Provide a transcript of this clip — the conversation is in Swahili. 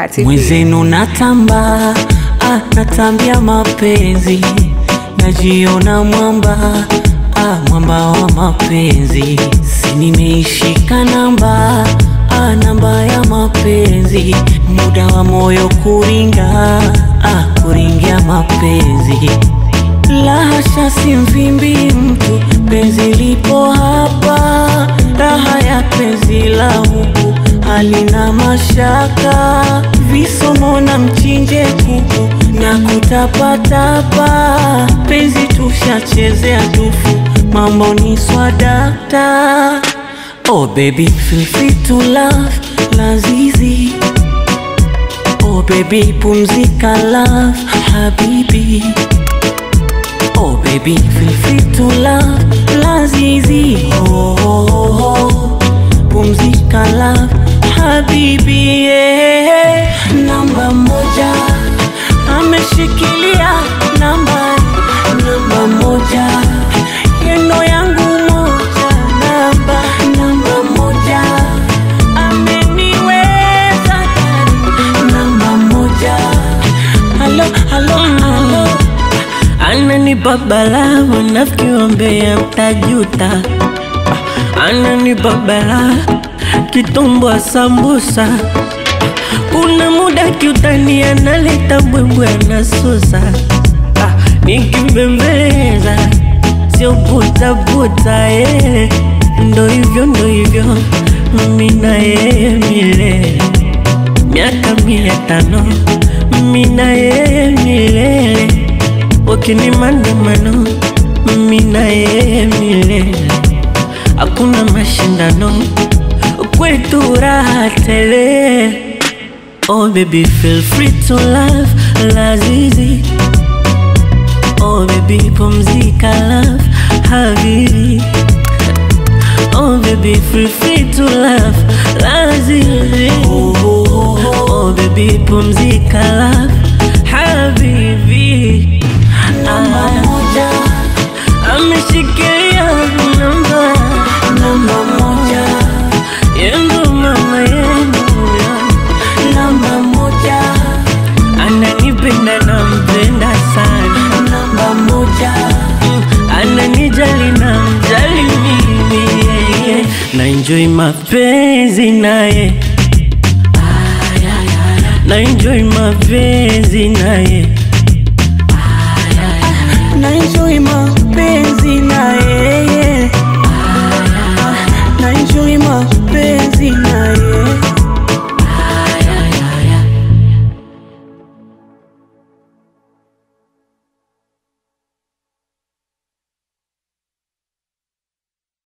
Rebecca Mwenzenu natamba, ah, natambia mapenzi, najiona mwamba, ah, mwamba wa mapenzi, si nimeishika namba, ah, namba ya mapenzi, muda wa moyo kuringa, ah, kuringia mapenzi. Lahasha si mvimbi mtu, penzi lipo hapa, raha ya penzi la huku halina mashaka, visomo na mchinje kuku na kutapatapa, penzi tushachezea tufu, mambo ni swadakta. Oh baby, feel free to love, lazizi Oh baby, pumzika love, habibi. Oh baby, feel free to love, lazizi Anani babala wanavyoombea mtajuta, anani babala kitumbwa sambusa, kuna muda kiutani analeta mbwembwe anasusa, Ah, nikibembeleza sio butabuta eh. Ndo hivyo ndo hivyo mimi na yeye milele miaka mia tano mimi na yeye milele wakini maandamano mimi na yeye milele hakuna mashindano kwetu raha tele oh baby feel free to love lazizi. Oh baby pumzika love habibi Oh baby, feel free to love, lazizi. Oh baby, pumzika love, ananijali na mjali mimi, na enjoy mapenzi naye. Na enjoy mapenzi naye